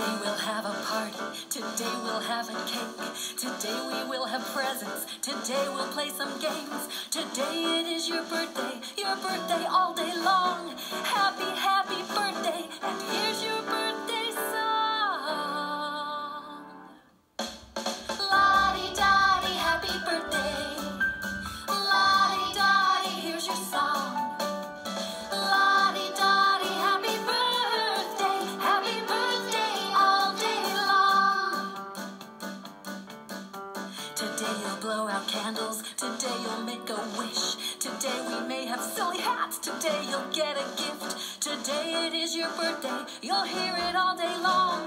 Today we'll have a party. Today we'll have a cake. Today we will have presents. Today we'll play some games. Today it is your birthday. Your birthday Today you'll blow out candles, today you'll make a wish. Today we may have silly hats, today you'll get a gift. Today it is your birthday, you'll hear it all day long.